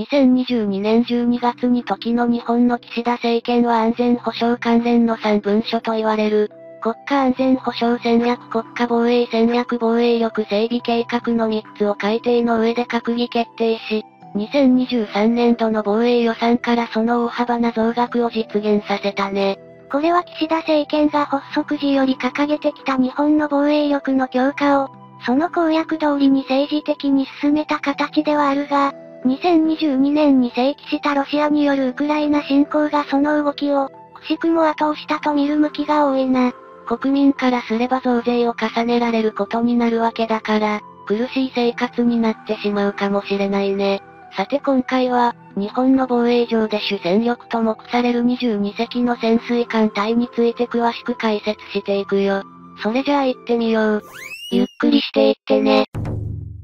2022年12月に時の日本の岸田政権は安全保障関連の3文書と言われる、国家安全保障戦略国家防衛戦略防衛力整備計画の3つを改定の上で閣議決定し、2023年度の防衛予算からその大幅な増額を実現させたね。これは岸田政権が発足時より掲げてきた日本の防衛力の強化を、その公約通りに政治的に進めた形ではあるが、2022年に正規したロシアによるウクライナ侵攻がその動きを、くしくも後押したと見る向きが多いな。国民からすれば増税を重ねられることになるわけだから、苦しい生活になってしまうかもしれないね。さて今回は、日本の防衛上で主戦力と目される22隻の潜水艦隊について詳しく解説していくよ。それじゃあ行ってみよう。ゆっくりしていってね。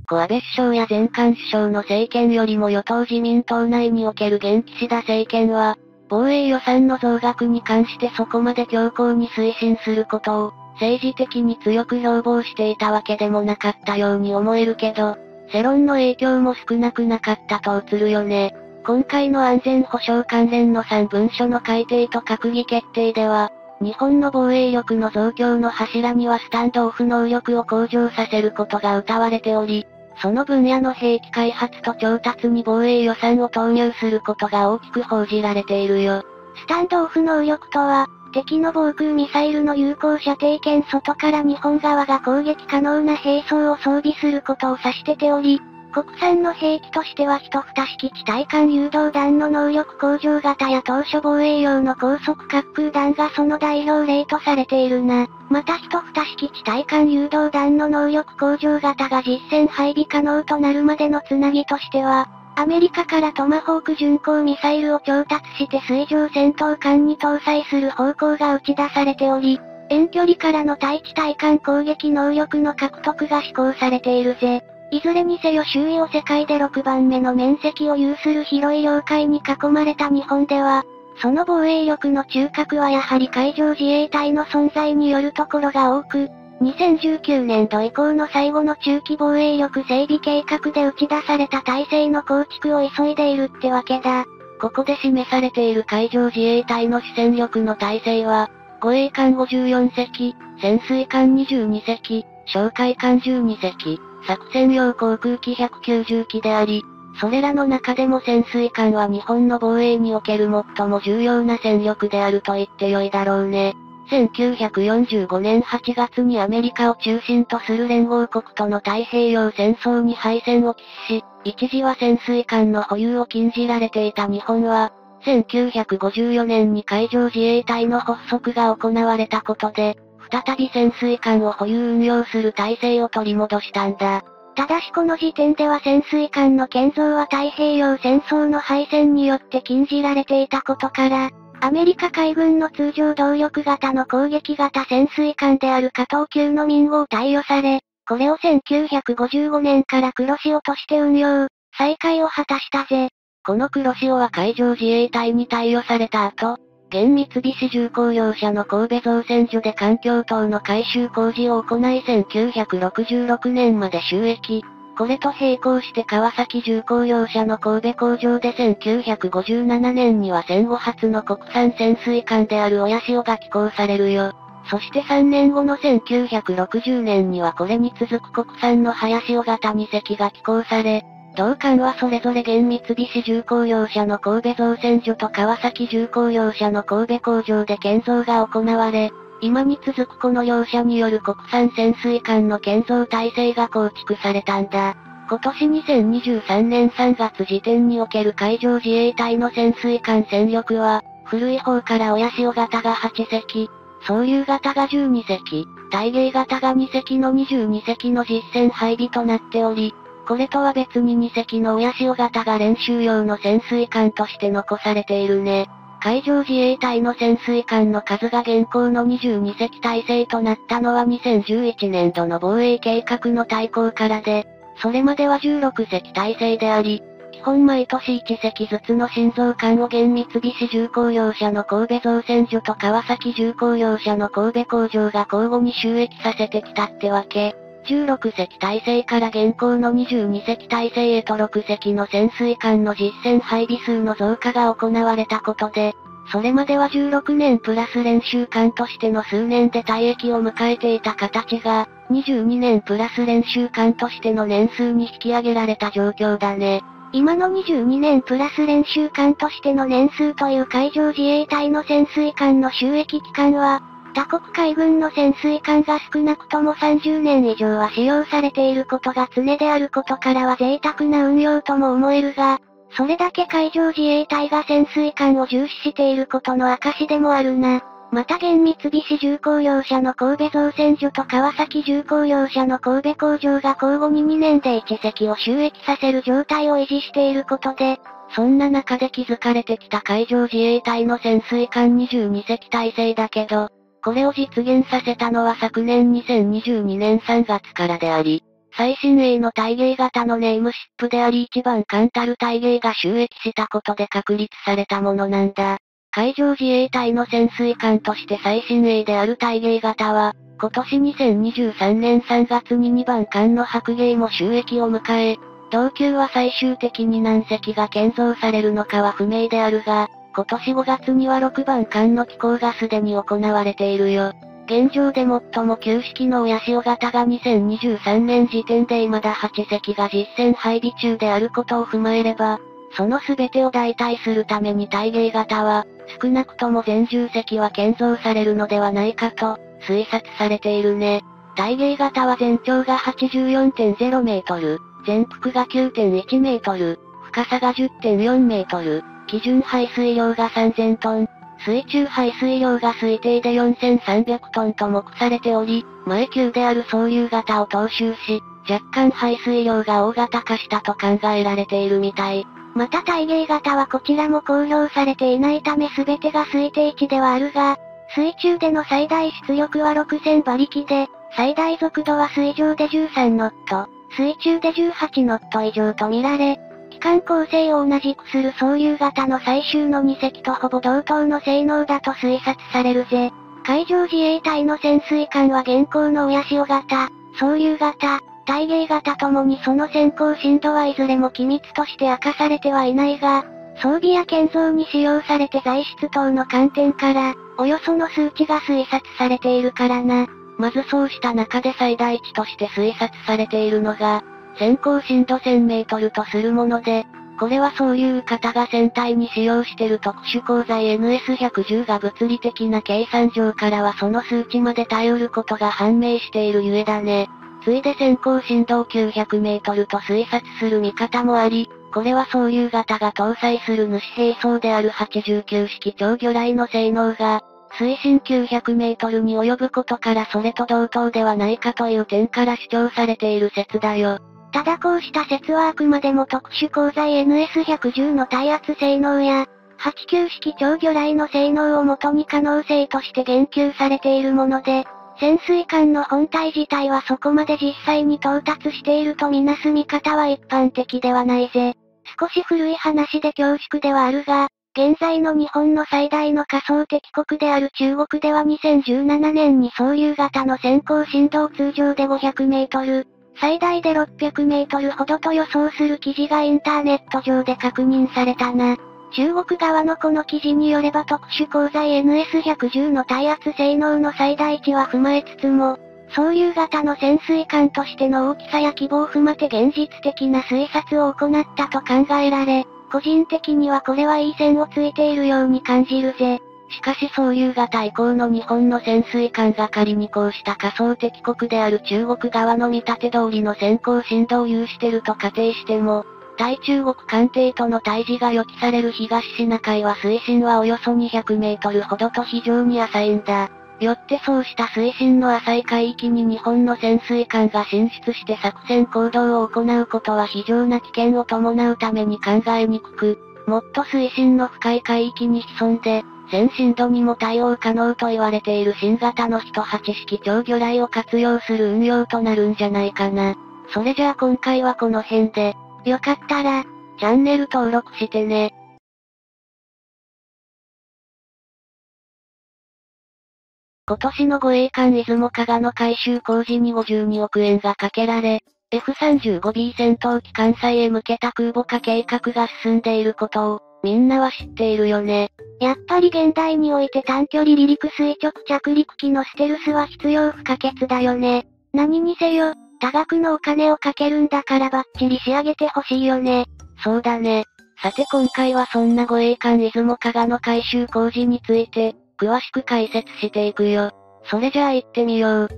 小安倍首相や前官首相の政権よりも与党自民党内における現岸田政権は、防衛予算の増額に関してそこまで強硬に推進することを、政治的に強く標榜していたわけでもなかったように思えるけど、世論の影響も少なくなかったと映るよね。今回の安全保障関連の3文書の改定と閣議決定では、日本の防衛力の増強の柱にはスタンドオフ能力を向上させることが謳われており、その分野の兵器開発と調達に防衛予算を投入することが大きく報じられているよ。スタンドオフ能力とは、敵の防空ミサイルの有効射程圏外から日本側が攻撃可能な兵装を装備することを指してており、国産の兵器としては一蓋式地対艦誘導弾の能力向上型や当初防衛用の高速滑空弾がその代表例とされているな。また一蓋式地対艦誘導弾の能力向上型が実戦配備可能となるまでのつなぎとしては、アメリカからトマホーク巡航ミサイルを調達して水上戦闘艦に搭載する方向が打ち出されており、遠距離からの対地対艦攻撃能力の獲得が施行されているぜ。いずれにせよ周囲を世界で6番目の面積を有する広い領海に囲まれた日本では、その防衛力の中核はやはり海上自衛隊の存在によるところが多く、2019年度以降の最後の中期防衛力整備計画で打ち出された体制の構築を急いでいるってわけだ。ここで示されている海上自衛隊の主戦力の体制は、護衛艦54隻、潜水艦22隻、哨戒艦12隻、作戦用航空機190機であり、それらの中でも潜水艦は日本の防衛における最も重要な戦力であると言ってよいだろうね。1945年8月にアメリカを中心とする連合国との太平洋戦争に敗戦を喫し、一時は潜水艦の保有を禁じられていた日本は、1954年に海上自衛隊の発足が行われたことで、再び潜水艦を保有運用する体制を取り戻したんだ。ただしこの時点では潜水艦の建造は太平洋戦争の敗戦によって禁じられていたことから、アメリカ海軍の通常動力型の攻撃型潜水艦である加藤級の民号貸与され、これを1955年から黒潮として運用、再開を果たしたぜ。この黒潮は海上自衛隊に貸与された後、現三菱重工業者の神戸造船所で環境等の改修工事を行い1966年まで収益。これと並行して川崎重工業者の神戸工場で1957年には戦後初の国産潜水艦である親潮が寄港されるよ。そして3年後の1960年にはこれに続く国産の早潮型2隻が寄港され、同艦はそれぞれ現三菱重工業者の神戸造船所と川崎重工業者の神戸工場で建造が行われ、今に続くこの両者による国産潜水艦の建造体制が構築されたんだ。今年2023年3月時点における海上自衛隊の潜水艦戦力は、古い方から親潮型が8隻、総流型が12隻、大芸型が2隻の22隻の実戦配備となっており、これとは別に2隻の親潮型が練習用の潜水艦として残されているね。海上自衛隊の潜水艦の数が現行の22隻体制となったのは2011年度の防衛計画の対抗からで、それまでは16隻体制であり、基本毎年1隻ずつの心臓艦を現三菱重工業者の神戸造船所と川崎重工業者の神戸工場が交互に収益させてきたってわけ。16隻体制から現行の22隻体制へと6隻の潜水艦の実戦配備数の増加が行われたことで、それまでは16年プラス練習艦としての数年で退役を迎えていた形が、22年プラス練習艦としての年数に引き上げられた状況だね。今の22年プラス練習艦としての年数という海上自衛隊の潜水艦の収益期間は、他国海軍の潜水艦が少なくとも30年以上は使用されていることが常であることからは贅沢な運用とも思えるが、それだけ海上自衛隊が潜水艦を重視していることの証でもあるな。また現三菱重工業者の神戸造船所と川崎重工業者の神戸工場が交互に2年で1隻を収益させる状態を維持していることで、そんな中で築かれてきた海上自衛隊の潜水艦22隻体制だけど、これを実現させたのは昨年2022年3月からであり、最新鋭の体芸型のネームシップであり一番艦たる体芸が収益したことで確立されたものなんだ。海上自衛隊の潜水艦として最新鋭である体芸型は、今年2023年3月に2番艦の白芸も収益を迎え、同級は最終的に何隻が建造されるのかは不明であるが、今年5月には6番艦の機構がすでに行われているよ。現状で最も旧式の親潮型が2023年時点で未だ8隻が実戦配備中であることを踏まえれば、その全てを代替するために体芸型は、少なくとも全10隻は建造されるのではないかと、推察されているね。体芸型は全長が84.0メートル、全幅が9.1メートル、深さが10.4メートル、基準排水量が3000トン、水中排水量が推定で4300トンと目されており、前級である総流型を踏襲し、若干排水量が大型化したと考えられているみたい。また体芸型はこちらも公表されていないため全てが推定値ではあるが、水中での最大出力は6000馬力で、最大速度は水上で13ノット、水中で18ノット以上と見られ、機関構成を同じくする総流型の最終の2隻とほぼ同等の性能だと推察されるぜ。海上自衛隊の潜水艦は現行の親潮型、総流型、体芸型ともにその先行深度はいずれも機密として明かされてはいないが、装備や建造に使用されて材質等の観点から、およその数値が推察されているからな。まずそうした中で最大値として推察されているのが、先行深度1000メートルとするもので、これはそういう方が船体に使用してる特殊鋼材 NS110 が物理的な計算上からはその数値まで頼ることが判明しているゆえだね。ついで先行振動900メートルと推察する見方もあり、これはそういう型が搭載する主兵装である89式超魚雷の性能が、水深900メートルに及ぶことからそれと同等ではないかという点から主張されている説だよ。ただこうした説はあくまでも特殊鋼材 NS110 の耐圧性能や、89式超魚雷の性能をもとに可能性として言及されているもので、潜水艦の本体自体はそこまで実際に到達しているとみなす見方は一般的ではないぜ。少し古い話で恐縮ではあるが、現在の日本の最大の仮想敵国である中国では2017年に総流型の先行振動通常で500メートル、最大で600メートルほどと予想する記事がインターネット上で確認されたな。中国側のこの記事によれば特殊鋼材 NS110 の耐圧性能の最大値は踏まえつつも、そういう型の潜水艦としての大きさや規模を踏まて現実的な推察を行ったと考えられ、個人的にはこれはいい線をついているように感じるぜ。しかしそういう型以降の日本の潜水艦が仮にこうした仮想敵国である中国側の見立て通りの先行振動を有してると仮定しても、対中国艦艇との対峙が予期される東シナ海は水深はおよそ200メートルほどと非常に浅いんだ。よってそうした水深の浅い海域に日本の潜水艦が進出して作戦行動を行うことは非常な危険を伴うために考えにくく、もっと水深の深い海域に潜んで、先進度にも対応可能と言われている新型の人8式超魚雷を活用する運用となるんじゃないかな。それじゃあ今回はこの辺で、よかったら、チャンネル登録してね。今年の護衛艦出雲加賀の改修工事に52億円がかけられ、F35B 戦闘機関西へ向けた空母化計画が進んでいることを、みんなは知っているよね。やっぱり現代において短距離離陸垂直着陸機のステルスは必要不可欠だよね。何にせよ、多額のお金をかけるんだからバッチリ仕上げてほしいよね。そうだね。さて今回はそんな護衛艦出雲加賀の改修工事について、詳しく解説していくよ。それじゃあ行ってみよう。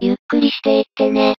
ゆっくりしていってね。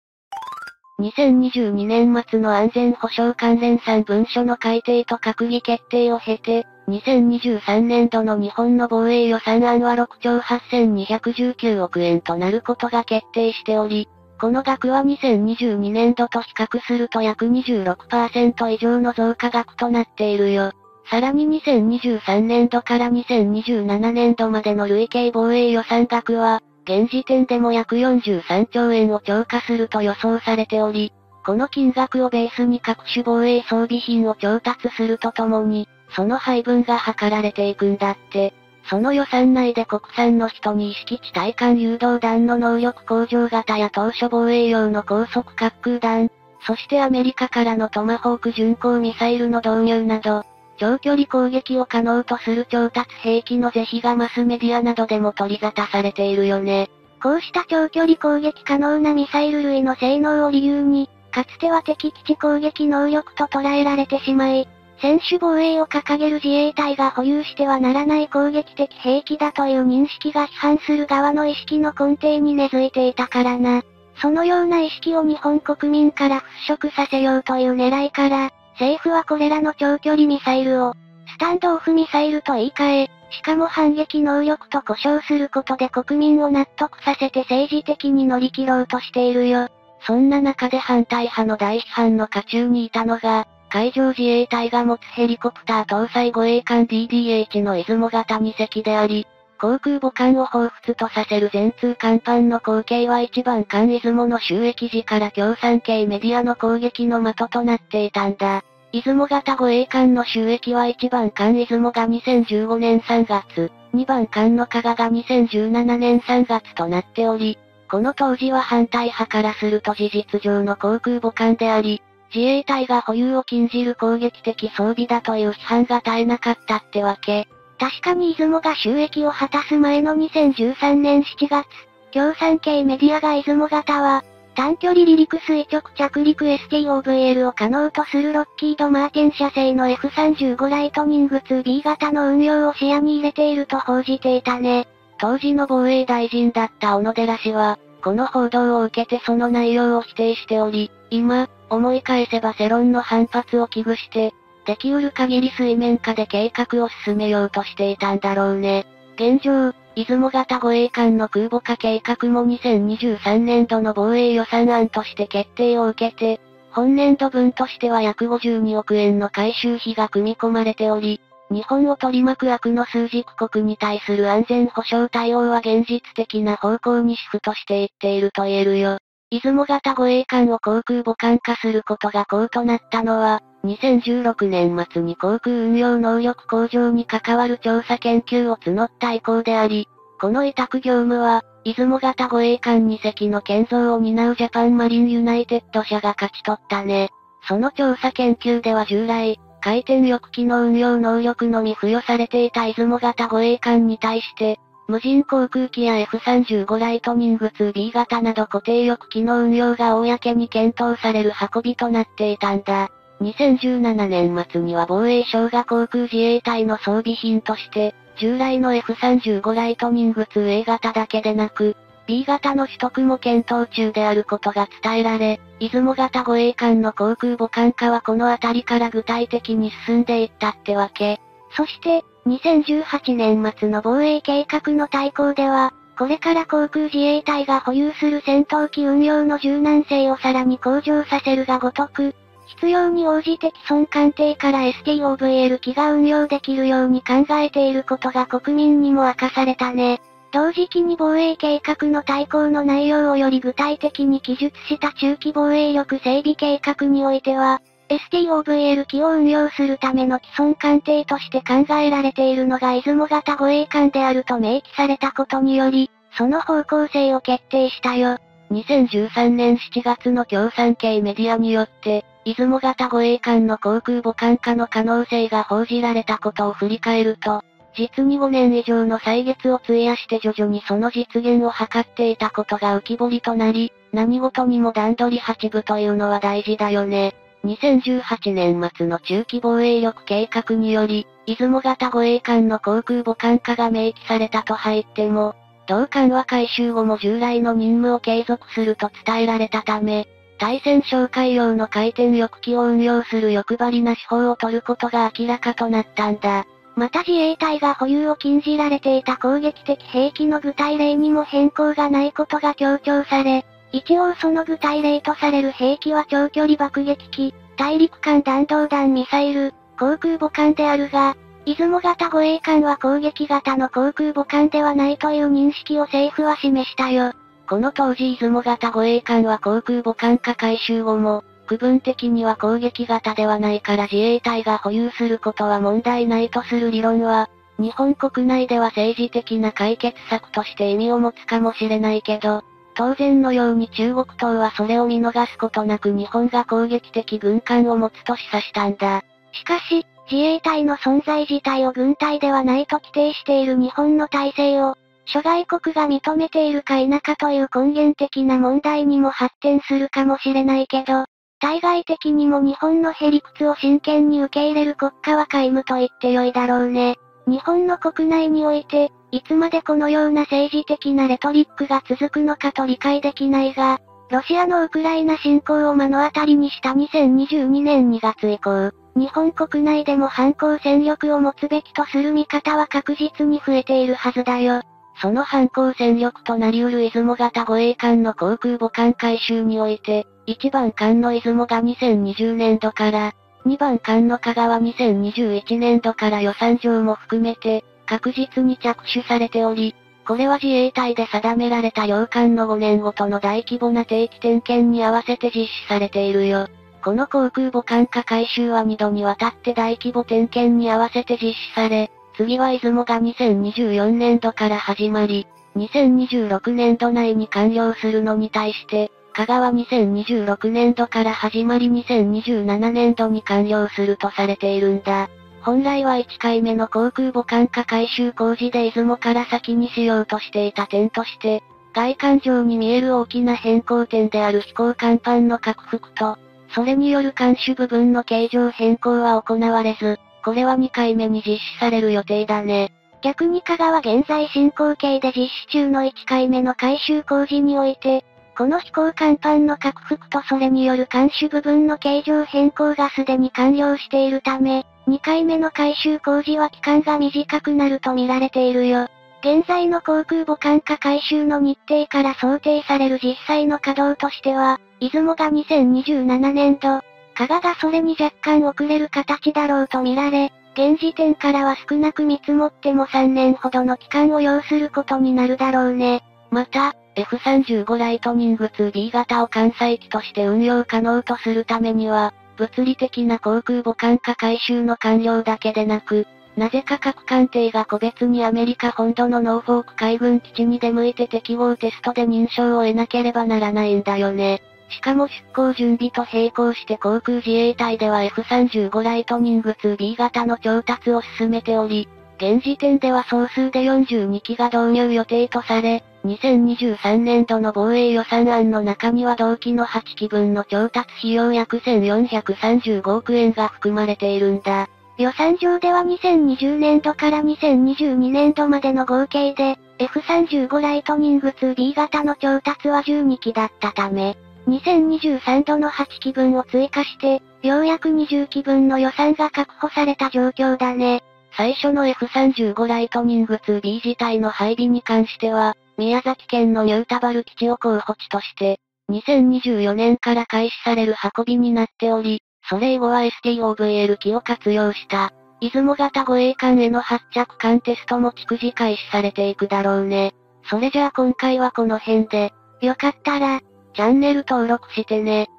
2022年末の安全保障関連3文書の改定と閣議決定を経て、2023年度の日本の防衛予算案は6兆8219億円となることが決定しており、この額は2022年度と比較すると約26%以上の増加額となっているよ。さらに2023年度から2027年度までの累計防衛予算額は、現時点でも約43兆円を超過すると予想されており、この金額をベースに各種防衛装備品を調達するとともに、その配分が図られていくんだって。その予算内で国産の人に意識地対艦誘導弾の能力向上型や当初防衛用の高速滑空弾、そしてアメリカからのトマホーク巡航ミサイルの導入など、長距離攻撃を可能とする調達兵器の是非がマスメディアなどでも取り沙汰されているよね。こうした長距離攻撃可能なミサイル類の性能を理由に、かつては敵基地攻撃能力と捉えられてしまい、専守防衛を掲げる自衛隊が保有してはならない攻撃的兵器だという認識が批判する側の意識の根底に根付いていたからな。そのような意識を日本国民から払拭させようという狙いから、政府はこれらの長距離ミサイルを、スタンドオフミサイルと言い換え、しかも反撃能力と呼称することで国民を納得させて政治的に乗り切ろうとしているよ。そんな中で反対派の大批判の渦中にいたのが、海上自衛隊が持つヘリコプター搭載護衛艦 DDH の出雲型2隻であり、航空母艦を彷彿とさせる全通甲板の光景は一番艦出雲の収益時から共産系メディアの攻撃の的となっていたんだ。出雲型護衛艦の収益は1番艦出雲が2015年3月、2番艦の加賀が2017年3月となっており、この当時は反対派からすると事実上の航空母艦であり、自衛隊が保有を禁じる攻撃的装備だという批判が絶えなかったってわけ。確かに出雲が収益を果たす前の2013年7月、共産系メディアが出雲型は、短距離離陸垂直着陸 STOVL を可能とするロッキード・マーティン社製の F35 ライトニング 2B 型の運用を視野に入れていると報じていたね。当時の防衛大臣だった小野寺氏は、この報道を受けてその内容を否定しており、今、思い返せば世論の反発を危惧して、できうる限り水面下で計画を進めようとしていたんだろうね。現状、出雲型護衛艦の空母化計画も2023年度の防衛予算案として決定を受けて、本年度分としては約52億円の回収費が組み込まれており、日本を取り巻く悪の数軸国に対する安全保障対応は現実的な方向にシフトしていっていると言えるよ。出雲型護衛艦を航空母艦化することが功となったのは、2016年末に航空運用能力向上に関わる調査研究を募った意向であり、この委託業務は、いずも型護衛艦2隻の建造を担うジャパンマリンユナイテッド社が勝ち取ったね。その調査研究では従来、回転翼機の運用能力のみ付与されていたいずも型護衛艦に対して、無人航空機や F35 ライトニング 2B 型など固定翼機の運用が公に検討される運びとなっていたんだ。2017年末には防衛省が航空自衛隊の装備品として、従来の F35 ライトニング 2A 型だけでなく、B 型の取得も検討中であることが伝えられ、出雲型護衛艦の航空母艦化はこの辺りから具体的に進んでいったってわけ。そして、2018年末の防衛計画の対抗では、これから航空自衛隊が保有する戦闘機運用の柔軟性をさらに向上させるがごとく、必要に応じて既存艦艇から STOVL 機が運用できるように考えていることが国民にも明かされたね。同時期に防衛計画の対抗の内容をより具体的に記述した中期防衛力整備計画においては、STOVL 機を運用するための既存艦艇として考えられているのが出雲型護衛艦であると明記されたことにより、その方向性を決定したよ。2013年7月の共産系メディアによって、出雲型護衛艦の航空母艦化の可能性が報じられたことを振り返ると、実に5年以上の歳月を費やして徐々にその実現を図っていたことが浮き彫りとなり、何事にも段取り8部というのは大事だよね。2018年末の中期防衛力計画により、出雲型護衛艦の航空母艦化が明記されたと入っても、同艦は回収後も従来の任務を継続すると伝えられたため、対戦哨戒用の回転翼機を運用する欲張りな手法を取ることが明らかとなったんだ。また自衛隊が保有を禁じられていた攻撃的兵器の具体例にも変更がないことが強調され、一応その具体例とされる兵器は長距離爆撃機、大陸間弾道弾ミサイル、航空母艦であるが、出雲型護衛艦は攻撃型の航空母艦ではないという認識を政府は示したよ。この当時出雲型護衛艦は航空母艦化改修後も、区分的には攻撃型ではないから自衛隊が保有することは問題ないとする理論は、日本国内では政治的な解決策として意味を持つかもしれないけど、当然のように中国党はそれを見逃すことなく日本が攻撃的軍艦を持つと示唆したんだ。しかし、自衛隊の存在自体を軍隊ではないと規定している日本の体制を、諸外国が認めているか否かという根源的な問題にも発展するかもしれないけど、対外的にも日本のへりくつを真剣に受け入れる国家は皆無と言ってよいだろうね。日本の国内において、いつまでこのような政治的なレトリックが続くのかと理解できないが、ロシアのウクライナ侵攻を目の当たりにした2022年2月以降、日本国内でも反抗戦力を持つべきとする見方は確実に増えているはずだよ。その反抗戦力となり得る出雲型護衛艦の航空母艦改修において、1番艦の出雲が2020年度から、2番艦の香川2021年度から予算上も含めて、確実に着手されており、これは自衛隊で定められた領艦の5年ごとの大規模な定期点検に合わせて実施されているよ。この航空母艦化改修は2度にわたって大規模点検に合わせて実施され、次は出雲が2024年度から始まり、2026年度内に完了するのに対して、香川2026年度から始まり2027年度に完了するとされているんだ。本来は1回目の航空母艦化改修工事で出雲から先にしようとしていた点として、外観上に見える大きな変更点である飛行甲板の拡幅と、それによる監視部分の形状変更は行われず、これは2回目に実施される予定だね。逆に香川現在進行形で実施中の1回目の改修工事において、この飛行甲板の拡幅とそれによる監視部分の形状変更がすでに完了しているため、2回目の改修工事は期間が短くなると見られているよ。現在の航空母艦化改修の日程から想定される実際の稼働としては、出雲が2027年度、加賀がそれに若干遅れる形だろうと見られ、現時点からは少なく見積もっても3年ほどの期間を要することになるだろうね。また、F35 ライトニング 2B 型を艦載機として運用可能とするためには、物理的な航空母艦化改修の完了だけでなく、なぜか各艦艇が個別にアメリカ本土のノーフォーク海軍基地に出向いて適合テストで認証を得なければならないんだよね。しかも出航準備と並行して航空自衛隊では F35 ライトニング 2B 型の調達を進めており、現時点では総数で42機が導入予定とされ、2023年度の防衛予算案の中には同機の8機分の調達費用約1435億円が含まれているんだ。予算上では2020年度から2022年度までの合計で、F35 ライトニング 2B 型の調達は12機だったため、2023度の8機分を追加して、ようやく20機分の予算が確保された状況だね。最初の F35 ライトニング 2B 自体の配備に関しては、宮崎県のニュータバル基地を候補地として、2024年から開始される運びになっており、それ以後は STOVL 機を活用した、出雲型護衛艦への発着艦テストも逐次開始されていくだろうね。それじゃあ今回はこの辺で、よかったら、チャンネル登録してね。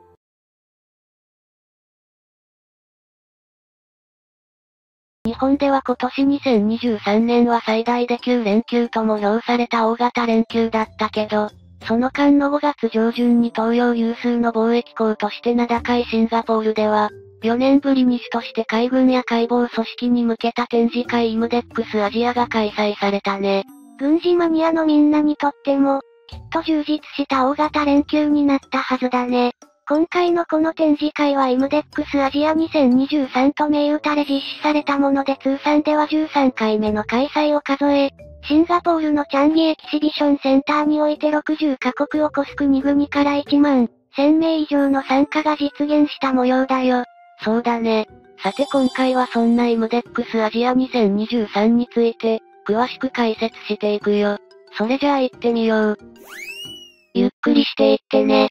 日本では今年2023年は最大で9連休とも評された大型連休だったけど、その間の5月上旬に東洋有数の貿易港として名高いシンガポールでは、4年ぶりに主として海軍や海防組織に向けた展示会イムデックスアジアが開催されたね。軍事マニアのみんなにとっても、きっと充実した大型連休になったはずだね。今回のこの展示会はイムデックスアジア2023と銘打たれ実施されたもので通算では13回目の開催を数え、シンガポールのチャンギエキシビションセンターにおいて60カ国を超す国々から1万1000名以上の参加が実現した模様だよ。そうだね。さて今回はそんなイムデックスアジア2023について、詳しく解説していくよ。それじゃあ行ってみよう。ゆっくりしていってね。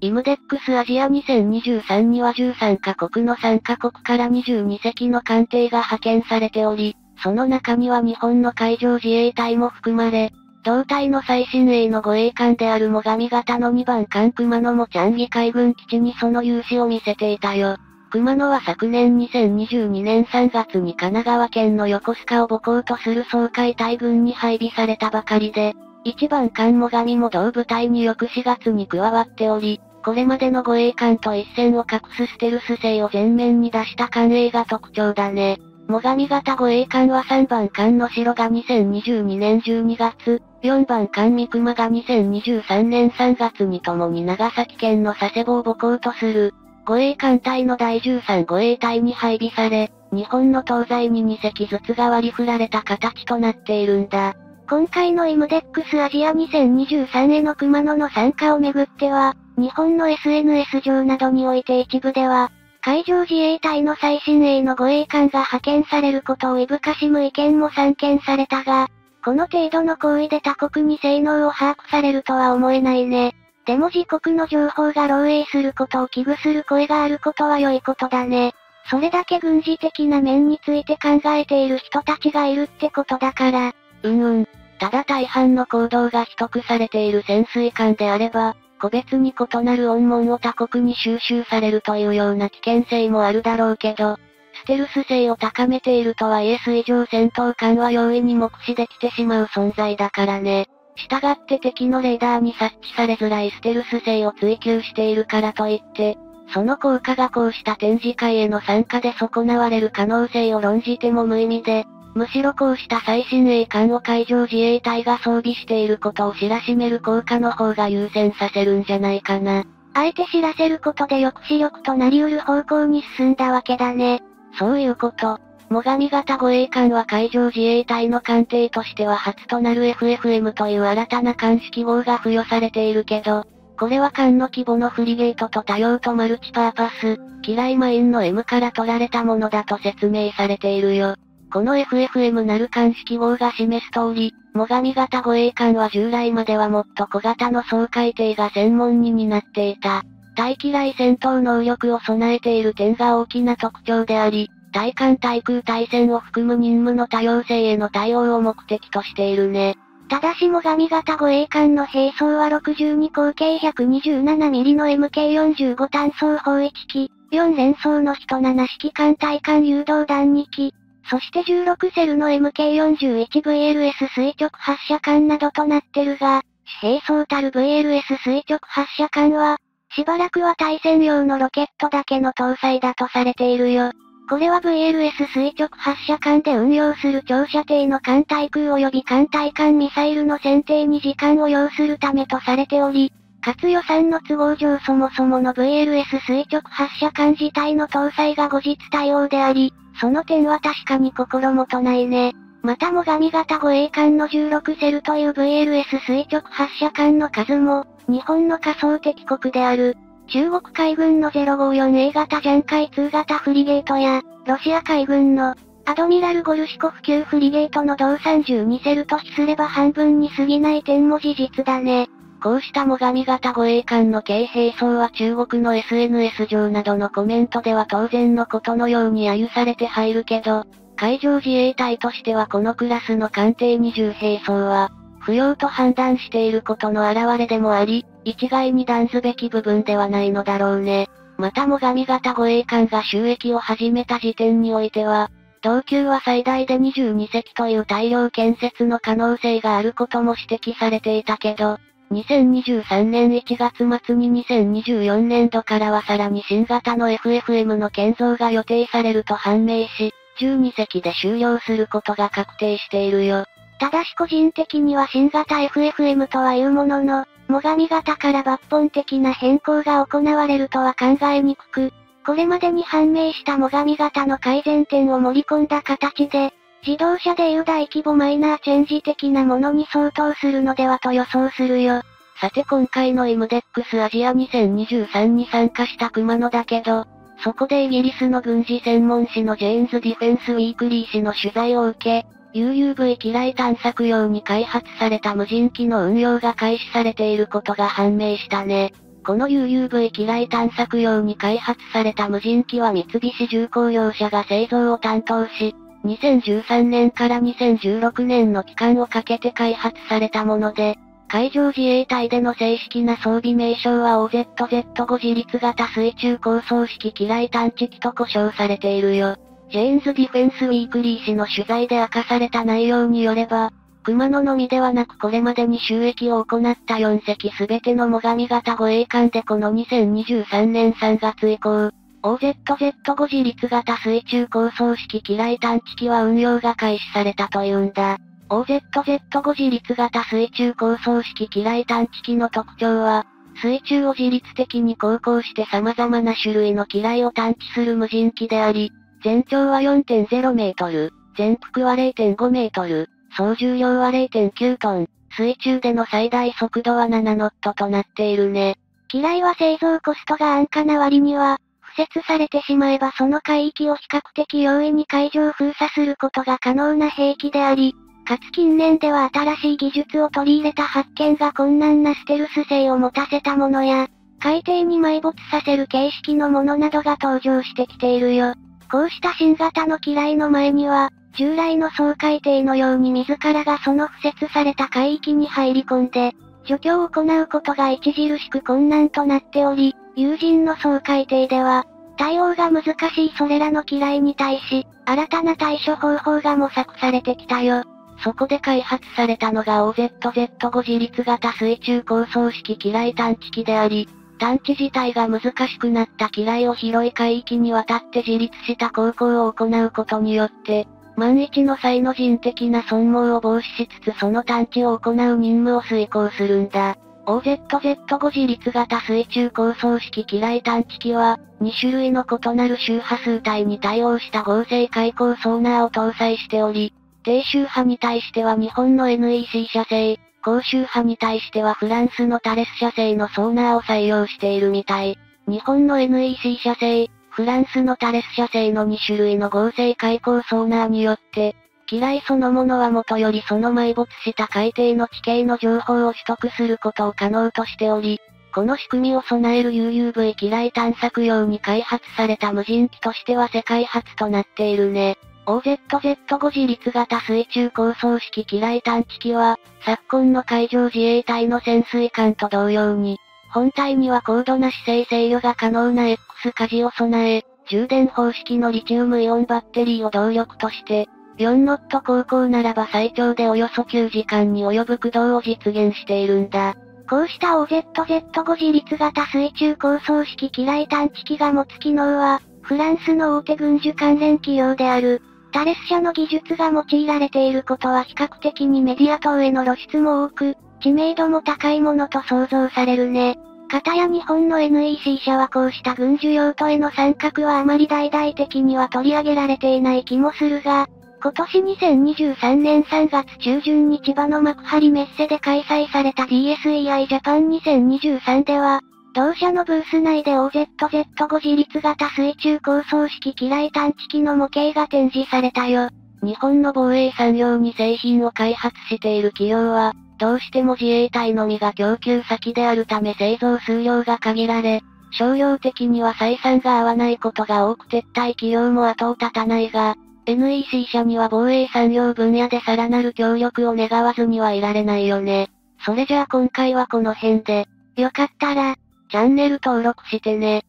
イムデックスアジア2023には13カ国の3カ国から22隻の艦艇が派遣されており、その中には日本の海上自衛隊も含まれ、同隊の最新鋭の護衛艦である最上型の2番艦熊野もチャンギ海軍基地にその勇姿を見せていたよ。熊野は昨年2022年3月に神奈川県の横須賀を母港とする総海隊軍に配備されたばかりで、一番艦最上も同部隊に翌4月に加わっており、これまでの護衛艦と一線を画すステルス性を前面に出した艦営が特徴だね。最上型護衛艦は3番艦の城が2022年12月、4番艦三熊が2023年3月にともに長崎県の佐世保を母港とする、護衛艦隊の第13護衛隊に配備され、日本の東西に2隻ずつが割り振られた形となっているんだ。今回のイムデックスアジア2023への熊野の参加をめぐっては、日本の SNS 上などにおいて一部では、海上自衛隊の最新鋭の護衛艦が派遣されることをいぶかしむ意見も散見されたが、この程度の行為で他国に性能を把握されるとは思えないね。でも自国の情報が漏洩することを危惧する声があることは良いことだね。それだけ軍事的な面について考えている人たちがいるってことだから。うんうん。ただ大半の行動が秘匿されている潜水艦であれば、個別に異なる音紋を他国に収集されるというような危険性もあるだろうけど、ステルス性を高めているとはいえ水上戦闘艦は容易に目視できてしまう存在だからね。従って敵のレーダーに察知されづらいステルス性を追求しているからといって、その効果がこうした展示会への参加で損なわれる可能性を論じても無意味で、むしろこうした最新鋭艦を海上自衛隊が装備していることを知らしめる効果の方が優先させるんじゃないかな。あえて知らせることで抑止力となり得る方向に進んだわけだね。そういうこと。最上型護衛艦は海上自衛隊の艦艇としては初となる FFM という新たな艦式号が付与されているけど、これは艦の規模のフリゲートと多用とマルチパーパス、機雷マインの M から取られたものだと説明されているよ。この FFM なる艦式号が示す通り、最上型護衛艦は従来まではもっと小型の総海艇が専門に担っていた。対機雷戦闘能力を備えている点が大きな特徴であり、対艦対空対戦を含む任務の多様性への対応を目的としているね。ただし最上型護衛艦の兵装は62口径 127mm の MK45 単装砲1機、4連装の人7式艦対艦誘導弾2機、そして16セルの MK41VLS 垂直発射管などとなってるが、兵装たる VLS 垂直発射管は、しばらく。は対戦用のロケットだけの搭載だとされているよ。これは VLS 垂直発射管で運用する長射程の艦対空及び艦対艦ミサイルの選定に時間を要するためとされており、かつ予算の都合上そもそもの VLS 垂直発射管自体の搭載が後日対応であり、その点は確かに心もとないね。またも神型護衛艦の16セルという VLS 垂直発射管の数も、日本の仮想敵国である、中国海軍の 054A 型ジャン海2型フリゲートや、ロシア海軍の、アドミラルゴルシコフ級フリゲートの同32セルと比すれば半分に過ぎない点も事実だね。こうした最上型護衛艦の軽兵装は中国の SNS 上などのコメントでは当然のことのように揶揄されて入るけど、海上自衛隊としてはこのクラスの艦艇20兵装は、不要と判断していることの表れでもあり、一概に断ずべき部分ではないのだろうね。また最上型護衛艦が収益を始めた時点においては、同級は最大で22隻という大量建設の可能性があることも指摘されていたけど、2023年1月末に2024年度からはさらに新型の FFM の建造が予定されると判明し、12隻で終了することが確定しているよ。ただし個人的には新型 FFM とはいうものの、最上型から抜本的な変更が行われるとは考えにくく、これまでに判明した最上型の改善点を盛り込んだ形で、自動車でいう大規模マイナーチェンジ的なものに相当するのではと予想するよ。さて今回のイムデックスアジア2023に参加した熊野だけど、そこでイギリスの軍事専門誌のジェーンズ・ディフェンス・ウィークリー誌の取材を受け、UUV 機雷探索用に開発された無人機の運用が開始されていることが判明したね。この UUV 機雷探索用に開発された無人機は三菱重工業者が製造を担当し、2013年から2016年の期間をかけて開発されたもので、海上自衛隊での正式な装備名称は OZZ5 自律型水中航走式機雷探知機と呼称されているよ。ジェーンズ・ディフェンス・ウィークリー誌の取材で明かされた内容によれば、熊野のみではなくこれまでに就役を行った4隻すべての最上型護衛艦でこの2023年3月以降、OZZ5 自律型水中航走式機雷探知機は運用が開始されたというんだ。OZZ5 自律型水中航走式機雷探知機の特徴は、水中を自律的に航行して様々な種類の機雷を探知する無人機であり、全長は4.0メートル、全幅は0.5メートル、総重量は0.9トン、水中での最大速度は7ノットとなっているね。機雷は製造コストが安価な割には、敷設されてしまえばその海域を比較的容易に海上封鎖することが可能な兵器であり、かつ近年では新しい技術を取り入れた発見が困難なステルス性を持たせたものや、海底に埋没させる形式のものなどが登場してきているよ。こうした新型の機雷の前には、従来の総海底のように自らがその敷設された海域に入り込んで、除去を行うことが著しく困難となっており、友人の総海底では、対応が難しいそれらの機雷に対し、新たな対処方法が模索されてきたよ。そこで開発されたのが OZZ5 自立型水中構想式機雷探知機であり、探知自体が難しくなった機雷を広い海域にわたって自立した航行を行うことによって、万一の際の人的な損耗を防止しつつその探知を行う任務を遂行するんだ。OZZ5 自立型水中構想式機雷探知機は、2種類の異なる周波数帯に対応した合成開口ソーナーを搭載しており、低周波に対しては日本の NEC 社製、高周波に対してはフランスのタレス社製のソーナーを採用しているみたい。日本の NEC 社製、フランスのタレス社製の2種類の合成開口ソーナーによって、機雷そのものは元よりその埋没した海底の地形の情報を取得することを可能としており、この仕組みを備える UUV 機雷探索用に開発された無人機としては世界初となっているね。OZZ5 自立型水中構想式機雷探知機は、昨今の海上自衛隊の潜水艦と同様に、本体には高度な姿勢制御が可能な X 舵を備え、充電方式のリチウムイオンバッテリーを動力として、4ノット航行ならば最長でおよそ9時間に及ぶ駆動を実現しているんだ。こうした OZZ5 自立型水中構想式機雷探知機が持つ機能は、フランスの大手軍需関連企業である、タレス社の技術が用いられていることは比較的にメディア等への露出も多く、知名度も高いものと想像されるね。かたや日本の NEC 社はこうした軍需用途への参画はあまり大々的には取り上げられていない気もするが、今年2023年3月中旬に千葉の幕張メッセで開催された DSEI ジャパン2023では、同社のブース内で OZZ5 自立型水中構想式機雷探知機の模型が展示されたよ。日本の防衛産業に製品を開発している企業は、どうしても自衛隊のみが供給先であるため製造数量が限られ、商業的には採算が合わないことが多く撤退企業も後を絶たないが、NEC 社には防衛産業分野でさらなる協力を願わずにはいられないよね。それじゃあ今回はこの辺で、よかったら、チャンネル登録してね。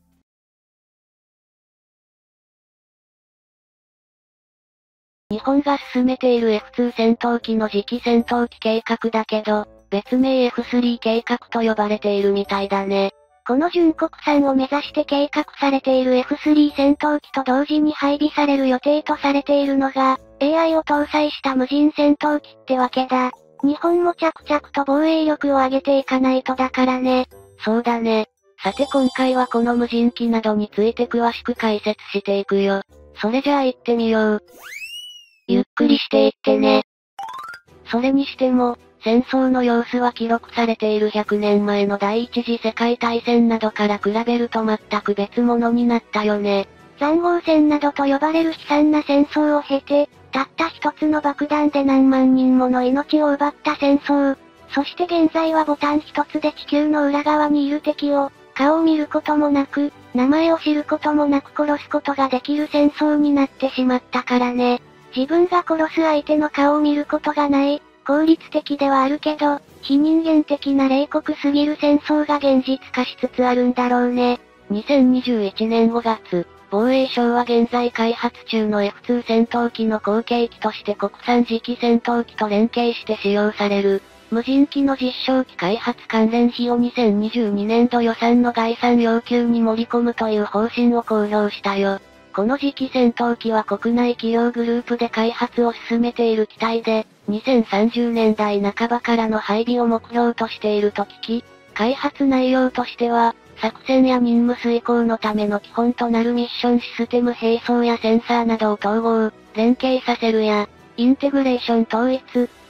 日本が進めている F2 戦闘機の次期戦闘機計画だけど、別名 F3 計画と呼ばれているみたいだね。この純国産を目指して計画されている F3 戦闘機と同時に配備される予定とされているのが、AI を搭載した無人戦闘機ってわけだ。日本も着々と防衛力を上げていかないとだからね。そうだね。さて今回はこの無人機などについて詳しく解説していくよ。それじゃあ行ってみよう。ゆっくりしていってね。それにしても、戦争の様子は記録されている100年前の第一次世界大戦などから比べると全く別物になったよね。残壕戦などと呼ばれる悲惨な戦争を経て、たった一つの爆弾で何万人もの命を奪った戦争。そして現在はボタン一つで地球の裏側にいる敵を、顔を見ることもなく、名前を知ることもなく殺すことができる戦争になってしまったからね。自分が殺す相手の顔を見ることがない、効率的ではあるけど、非人間的な冷酷すぎる戦争が現実化しつつあるんだろうね。2021年5月、防衛省は現在開発中の F2 戦闘機の後継機として国産次期戦闘機と連携して使用される、無人機の実証機開発関連費を2022年度予算の概算要求に盛り込むという方針を公表したよ。この次期戦闘機は国内企業グループで開発を進めている機体で、2030年代半ばからの配備を目標としていると聞き、開発内容としては、作戦や任務遂行のための基本となるミッションシステム並走やセンサーなどを統合、連携させるや、インテグレーション統一、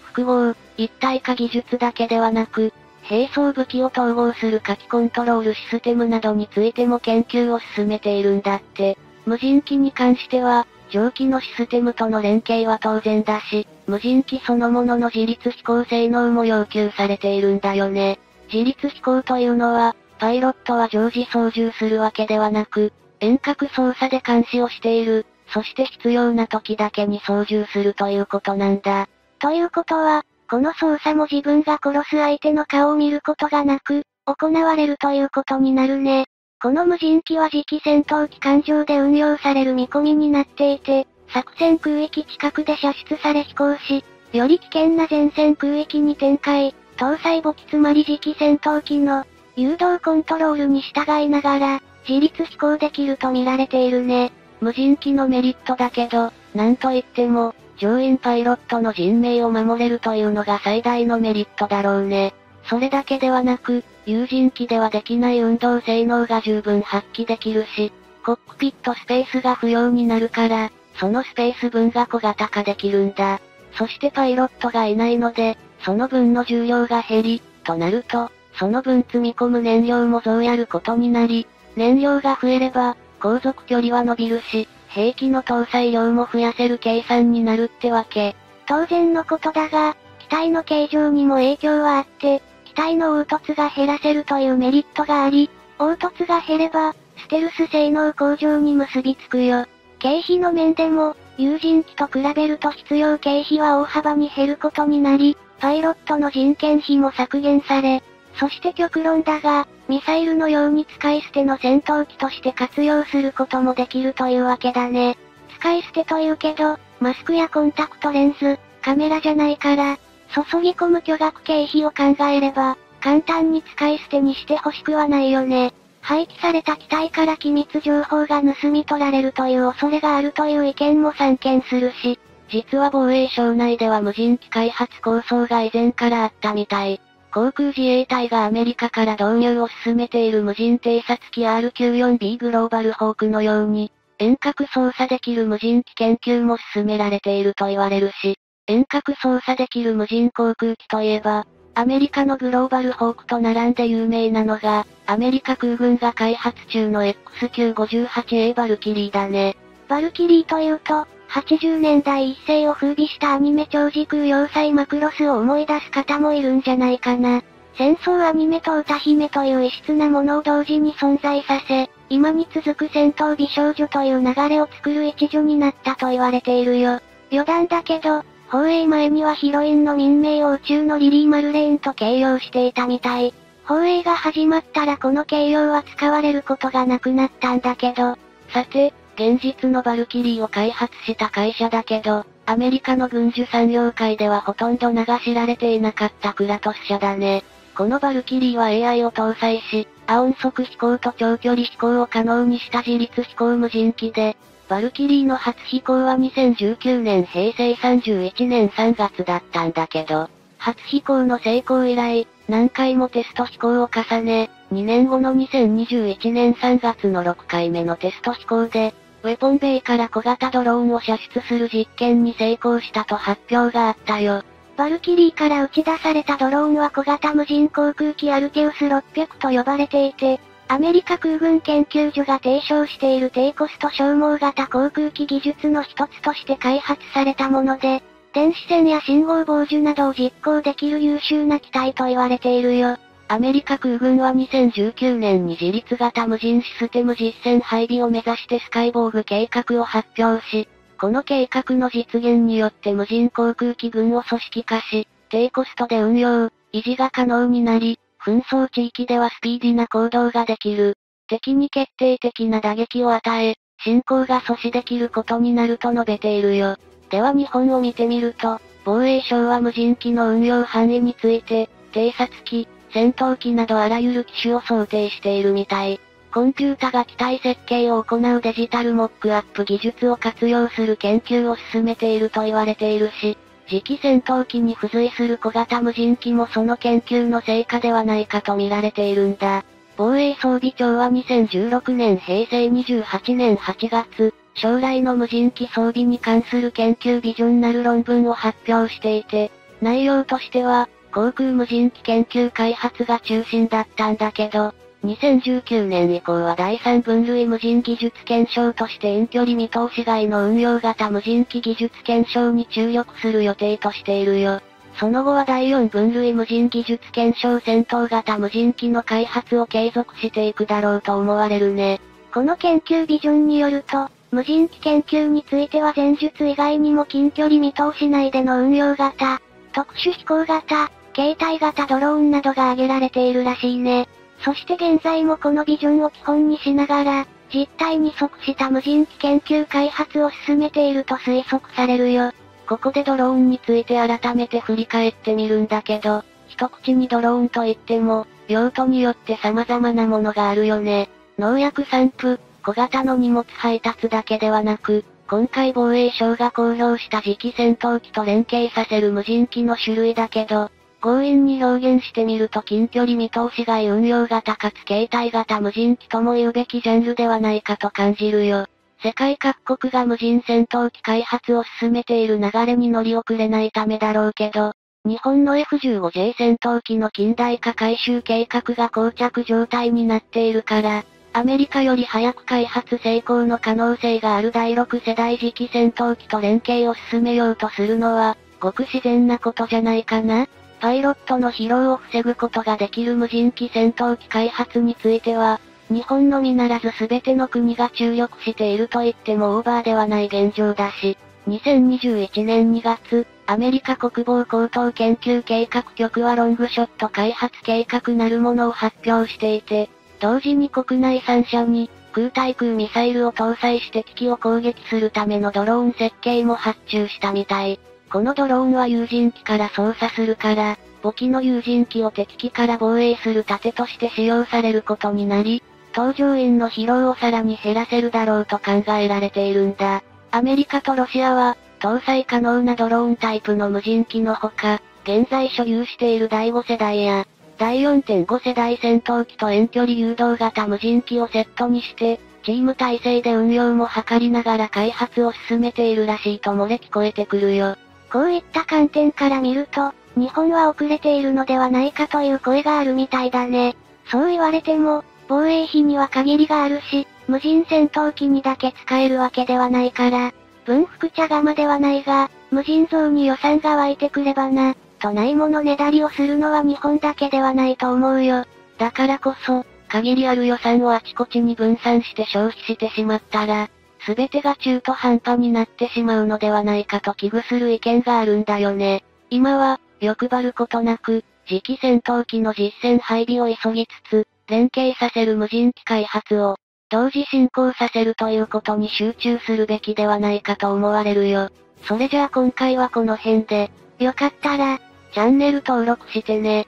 複合、一体化技術だけではなく、並走武器を統合する火器コントロールシステムなどについても研究を進めているんだって。無人機に関しては、蒸気のシステムとの連携は当然だし、無人機そのものの自立飛行性能も要求されているんだよね。自立飛行というのは、パイロットは常時操縦するわけではなく、遠隔操作で監視をしている、そして必要な時だけに操縦するということなんだ。ということは、この操作も自分が殺す相手の顔を見ることがなく、行われるということになるね。この無人機は次期戦闘機艦上で運用される見込みになっていて、作戦空域近くで射出され飛行し、より危険な前線空域に展開、搭載母機つまり次期戦闘機の誘導コントロールに従いながら、自立飛行できると見られているね。無人機のメリットだけど、なんといっても、乗員パイロットの人命を守れるというのが最大のメリットだろうね。それだけではなく、有人機ではできない運動性能が十分発揮できるし、コックピットスペースが不要になるから、そのスペース分が小型化できるんだ。そしてパイロットがいないので、その分の重量が減り、となると、その分積み込む燃料も増やることになり、燃料が増えれば、航続距離は伸びるし、兵器の搭載量も増やせる計算になるってわけ。当然のことだが、機体の形状にも影響はあって、機体の凹凸が減らせるというメリットがあり、凹凸が減れば、ステルス性能向上に結びつくよ。経費の面でも、有人機と比べると必要経費は大幅に減ることになり、パイロットの人件費も削減され、そして極論だが、ミサイルのように使い捨ての戦闘機として活用することもできるというわけだね。使い捨てというけど、マスクやコンタクトレンズ、カメラじゃないから、注ぎ込む巨額経費を考えれば、簡単に使い捨てにしてほしくはないよね。廃棄された機体から機密情報が盗み取られるという恐れがあるという意見も散見するし、実は防衛省内では無人機開発構想が以前からあったみたい。航空自衛隊がアメリカから導入を進めている無人偵察機 R94B グローバルホークのように、遠隔操作できる無人機研究も進められていると言われるし、遠隔操作できる無人航空機といえば、アメリカのグローバルホークと並んで有名なのが、アメリカ空軍が開発中の XQ58A バルキリーだね。バルキリーというと、80年代一世を風靡したアニメ超時空要塞マクロスを思い出す方もいるんじゃないかな。戦争アニメと歌姫という異質なものを同時に存在させ、今に続く戦闘美少女という流れを作る一助になったと言われているよ。余談だけど、放映前にはヒロインの民名を宇宙のリリー・マルレーンと形容していたみたい。放映が始まったらこの形容は使われることがなくなったんだけど。さて、現実のバルキリーを開発した会社だけど、アメリカの軍需産業界ではほとんど名が知られていなかったクラトス社だね。このバルキリーは AI を搭載し、ア音速飛行と長距離飛行を可能にした自立飛行無人機で、バルキリーの初飛行は2019年平成31年3月だったんだけど、初飛行の成功以来、何回もテスト飛行を重ね、2年後の2021年3月の6回目のテスト飛行で、ウェポンベイから小型ドローンを射出する実験に成功したと発表があったよ。バルキリーから打ち出されたドローンは小型無人航空機アルテウス600と呼ばれていて、アメリカ空軍研究所が提唱している低コスト消耗型航空機技術の一つとして開発されたもので、電子戦や信号傍受などを実行できる優秀な機体と言われているよ。アメリカ空軍は2019年に自立型無人システム実戦配備を目指してスカイボーグ計画を発表し、この計画の実現によって無人航空機軍を組織化し、低コストで運用、維持が可能になり、紛争地域ではスピーディな行動ができる。敵に決定的な打撃を与え、侵攻が阻止できることになると述べているよ。では日本を見てみると、防衛省は無人機の運用範囲について、偵察機、戦闘機などあらゆる機種を想定しているみたい。コンピュータが機体設計を行うデジタルモックアップ技術を活用する研究を進めていると言われているし、次期戦闘機に付随する小型無人機もその研究の成果ではないかと見られているんだ。防衛装備庁は2016年平成28年8月、将来の無人機装備に関する研究ビジョンなる論文を発表していて、内容としては、航空無人機研究開発が中心だったんだけど、2019年以降は第3分類無人技術検証として遠距離見通し外の運用型無人機技術検証に注力する予定としているよ。その後は第4分類無人技術検証戦闘型無人機の開発を継続していくだろうと思われるね。この研究ビジョンによると、無人機研究については前述以外にも近距離見通し内での運用型、特殊飛行型、携帯型ドローンなどが挙げられているらしいね。そして現在もこのビジョンを基本にしながら、実態に即した無人機研究開発を進めていると推測されるよ。ここでドローンについて改めて振り返ってみるんだけど、一口にドローンといっても、用途によって様々なものがあるよね。農薬散布、小型の荷物配達だけではなく、今回防衛省が公表した次期戦闘機と連携させる無人機の種類だけど、強引に表現してみると近距離見通し外運用型かつ携帯型無人機とも言うべきジャンルではないかと感じるよ。世界各国が無人戦闘機開発を進めている流れに乗り遅れないためだろうけど、日本の F15J 戦闘機の近代化改修計画が膠着状態になっているから、アメリカより早く開発成功の可能性がある第6世代次期戦闘機と連携を進めようとするのは、ごく自然なことじゃないかな？パイロットの疲労を防ぐことができる無人機戦闘機開発については、日本のみならず全ての国が注力していると言ってもオーバーではない現状だし、2021年2月、アメリカ国防高等研究計画局はロングショット開発計画なるものを発表していて、同時に国内3社に、空対空ミサイルを搭載して機器を攻撃するためのドローン設計も発注したみたい。このドローンは有人機から操作するから、簿記の有人機を敵機から防衛する盾として使用されることになり、搭乗員の疲労をさらに減らせるだろうと考えられているんだ。アメリカとロシアは、搭載可能なドローンタイプの無人機のほか、現在所有している第5世代や、第4.5世代戦闘機と遠距離誘導型無人機をセットにして、チーム体制で運用も図りながら開発を進めているらしいと漏れ聞こえてくるよ。こういった観点から見ると、日本は遅れているのではないかという声があるみたいだね。そう言われても、防衛費には限りがあるし、無人戦闘機にだけ使えるわけではないから、文福茶釜ではないが、無人像に予算が湧いてくればな、とないものねだりをするのは日本だけではないと思うよ。だからこそ、限りある予算をあちこちに分散して消費してしまったら、すべてが中途半端になってしまうのではないかと危惧する意見があるんだよね。今は、欲張ることなく、次期戦闘機の実戦配備を急ぎつつ、連携させる無人機開発を、同時進行させるということに集中するべきではないかと思われるよ。それじゃあ今回はこの辺で、よかったら、チャンネル登録してね。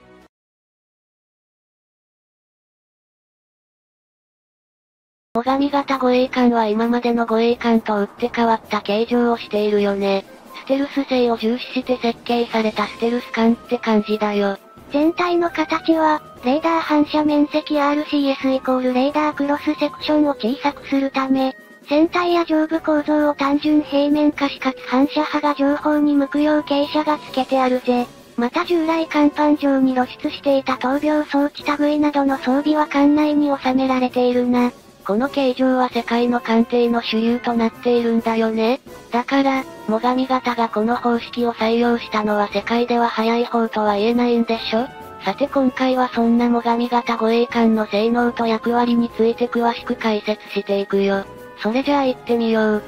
最上型護衛艦は今までの護衛艦と打って変わった形状をしているよね。ステルス性を重視して設計されたステルス艦って感じだよ。全体の形は、レーダー反射面積 RCS イコールレーダークロスセクションを小さくするため、船体や上部構造を単純平面化しかつ反射波が情報に向くよう傾斜がつけてあるぜ。また従来甲板上に露出していた闘病装置類などの装備は艦内に収められているな。この形状は世界の艦艇の主流となっているんだよね。だから、最上型がこの方式を採用したのは世界では早い方とは言えないんでしょ？さて今回はそんな最上型護衛艦の性能と役割について詳しく解説していくよ。それじゃあ行ってみよう。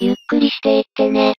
ゆっくりしていってね。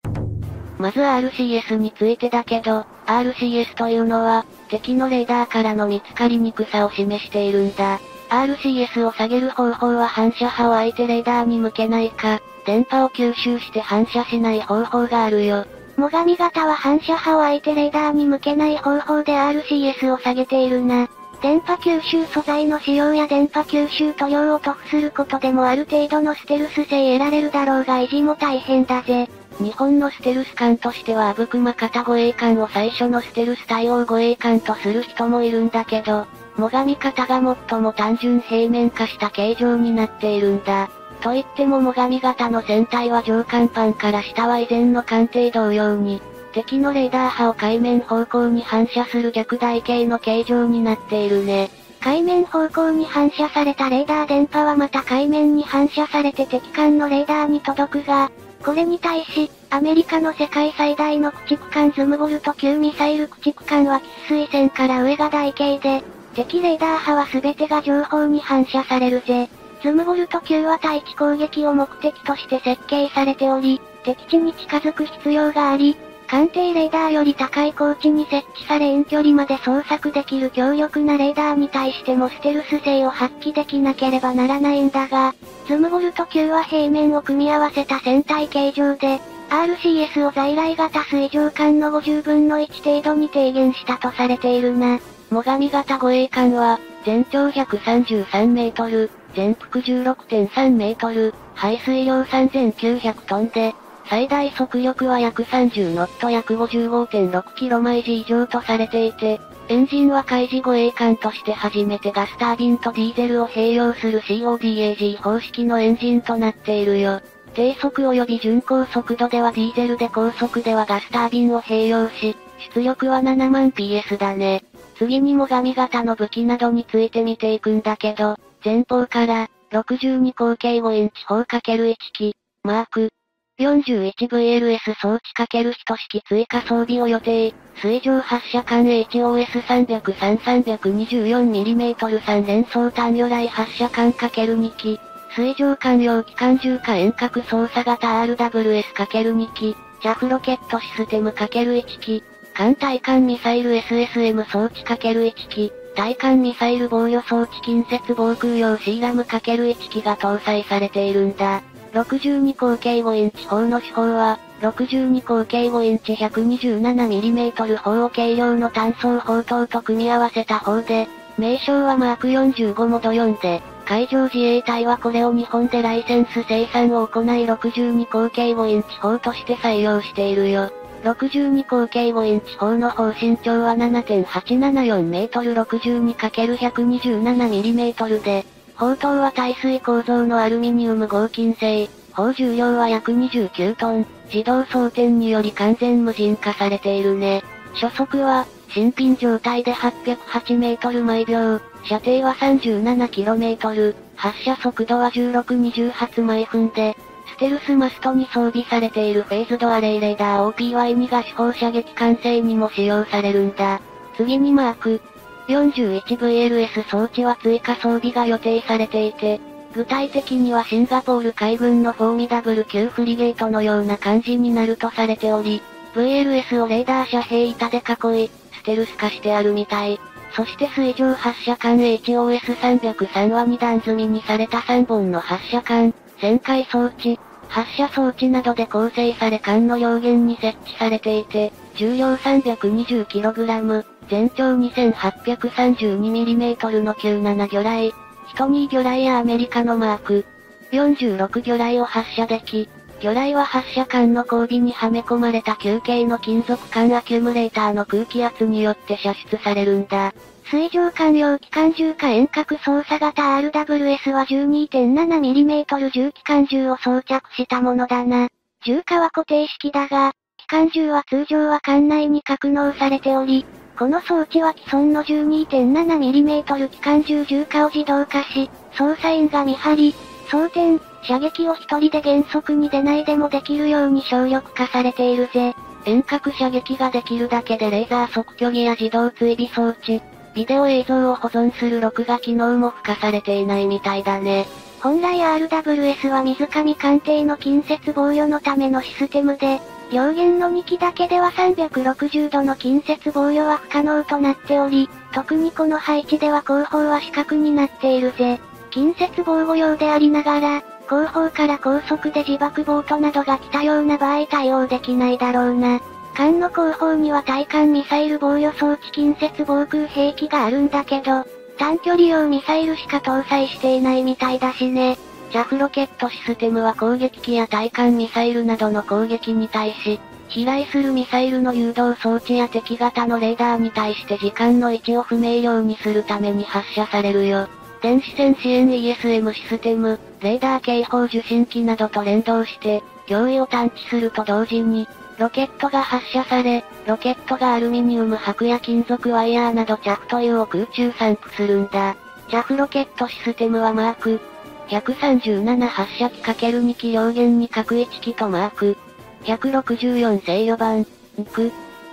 まず RCS についてだけど、RCS というのは、敵のレーダーからの見つかりにくさを示しているんだ。RCS を下げる方法は反射波を相手レーダーに向けないか、電波を吸収して反射しない方法があるよ。最上型は反射波を相手レーダーに向けない方法で RCS を下げているな。電波吸収素材の使用や電波吸収塗料を塗布することでもある程度のステルス性得られるだろうが維持も大変だぜ。日本のステルス艦としては阿武隈型護衛艦を最初のステルス対応護衛艦とする人もいるんだけど、最上型が最も単純平面化した形状になっているんだ。と言っても最上型の船体は上甲板から下は以前の艦艇同様に、敵のレーダー波を海面方向に反射する逆台形の形状になっているね。海面方向に反射されたレーダー電波はまた海面に反射されて敵艦のレーダーに届くが、これに対し、アメリカの世界最大の駆逐艦ズムボルト級ミサイル駆逐艦は喫水線から上が台形で、敵レーダー波は全てが情報に反射されるぜ。ズムボルト級は対地攻撃を目的として設計されており、敵地に近づく必要があり、艦艇レーダーより高い高地に設置され遠距離まで捜索できる強力なレーダーに対してもステルス性を発揮できなければならないんだが、ズムボルト級は平面を組み合わせた船体形状で、RCS を在来型水上艦の50分の1程度に低減したとされているな。最上型護衛艦は、全長133メートル、全幅16.3メートル、排水量3900トンで、最大速力は約30ノット約55.6キロ毎時以上とされていて、エンジンは海事護衛艦として初めてガスタービンとディーゼルを併用する CODAG 方式のエンジンとなっているよ。低速及び巡航速度ではディーゼルで高速ではガスタービンを併用し、出力は7万 PS だね。次に最上型の武器などについて見ていくんだけど、前方から、62口径5インチ砲 ×1 機、マーク、41VLS 装置 ×1 式追加装備を予定。水上発射管 HOS303-324mm 3連装単魚雷発射管 ×2 機。水上艦用機関銃化遠隔操作型 RWS×2 機。ジャフロケットシステム ×1 機。艦対艦ミサイル SSM 装置 ×1 機、対艦ミサイル防御装置近接防空用シーラム ×1 機が搭載されているんだ。62口径5インチ砲の手法は、62口径5インチ 127mm 砲を軽量の単装砲塔と組み合わせた砲で、名称はマーク45モド4で、海上自衛隊はこれを日本でライセンス生産を行い62口径5インチ砲として採用しているよ。62口径5インチ砲の砲身長は7.874メートル 62×127mm で、砲塔は耐水構造のアルミニウム合金製、砲重量は約29トン、自動装填により完全無人化されているね。初速は、新品状態で808メートル毎秒、射程は 37km、発射速度は16-20発毎分で、ステルスマストに装備されているフェイズドアレイレーダー OPY2 が四方射撃管制にも使用されるんだ。次にマーク。41VLS 装置は追加装備が予定されていて、具体的にはシンガポール海軍のフォーミダブル級フリゲートのような感じになるとされており、VLS をレーダー遮蔽板で囲い、ステルス化してあるみたい。そして水上発射管 HOS303 は2段積みにされた3本の発射管、旋回装置、発射装置などで構成され管の両舷に設置されていて、重量 320kg、全長 2832mm の97魚雷、ヒトニー魚雷やアメリカのマーク、46魚雷を発射でき、魚雷は発射管の後尾にはめ込まれた球形の金属管アキュムレーターの空気圧によって射出されるんだ。水上艦用機関銃か遠隔操作型 RWS は 12.7mm 重機関銃を装着したものだな。重火は固定式だが、機関銃は通常は艦内に格納されており、この装置は既存の 12.7mm 機関銃重火を自動化し、操作員が見張り、装填、射撃を一人で原則に出ないでもできるように省力化されているぜ。遠隔射撃ができるだけでレーザー測距儀や自動追尾装置、ビデオ映像を保存する録画機能も付加されていないみたいだね。本来 RWS は水上艦艇の近接防御のためのシステムで、両舷の2機だけでは360度の近接防御は不可能となっており、特にこの配置では後方は死角になっているぜ。近接防護用でありながら、後方から高速で自爆ボートなどが来たような場合対応できないだろうな。艦の後方には対艦ミサイル防御装置近接防空兵器があるんだけど、短距離用ミサイルしか搭載していないみたいだしね。ジャフロケットシステムは攻撃機や対艦ミサイルなどの攻撃に対し、飛来するミサイルの誘導装置や敵型のレーダーに対して時間の位置を不明瞭にするために発射されるよ。電子戦支援 ESM システム、レーダー警報受信機などと連動して、脅威を探知すると同時に、ロケットが発射され、ロケットがアルミニウム箔や金属ワイヤーなどチャフト油を空中散布するんだ。チャフロケットシステムはマーク、137発射機 ×2 機両舷に各1機とマーク、164制御盤、ク、